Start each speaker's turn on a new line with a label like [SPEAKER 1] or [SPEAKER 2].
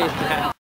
[SPEAKER 1] い い